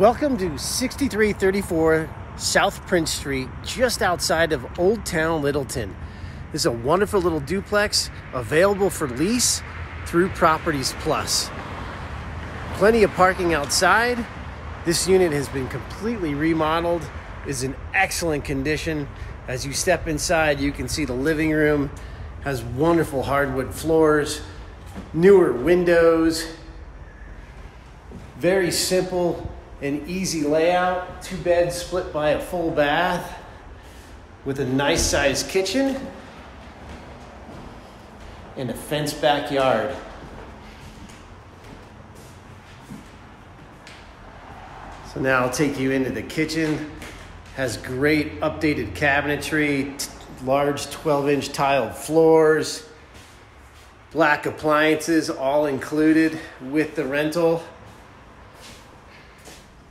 Welcome to 6334 South Prince Street, just outside of Old Town Littleton. This is a wonderful little duplex available for lease through Properties Plus. Plenty of parking outside. This unit has been completely remodeled, is in excellent condition. As you step inside, you can see the living room has wonderful hardwood floors, newer windows, very simple and easy layout. Two beds split by a full bath with a nice sized kitchen and a fenced backyard. So now I'll take you into the kitchen. Has great updated cabinetry, large 12 inch tiled floors, black appliances all included with the rental.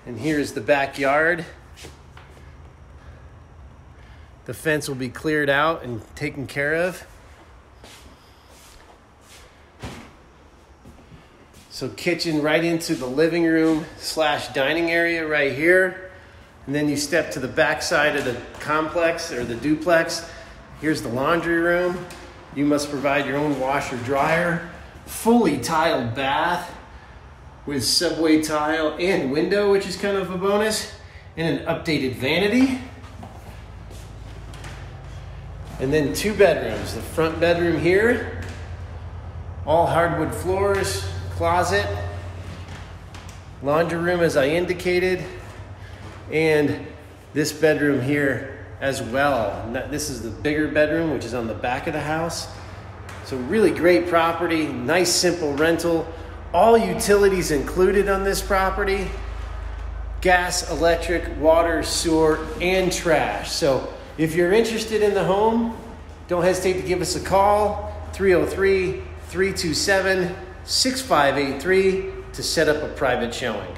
And here's the backyard. The fence will be cleared out and taken care of. So kitchen right into the living room slash dining area right here. And then you step to the back side of the complex or the duplex. Here's the laundry room. You must provide your own washer dryer. Fully tiled bath with subway tile and window, which is kind of a bonus, and an updated vanity. And then two bedrooms. The front bedroom here, all hardwood floors, closet, laundry room as I indicated, and this bedroom here as well. This is the bigger bedroom, which is on the back of the house. So, really great property, nice, simple rental. All utilities included on this property gas, electric, water, sewer, and trash. So, if you're interested in the home, don't hesitate to give us a call 303 327 6583 to set up a private showing.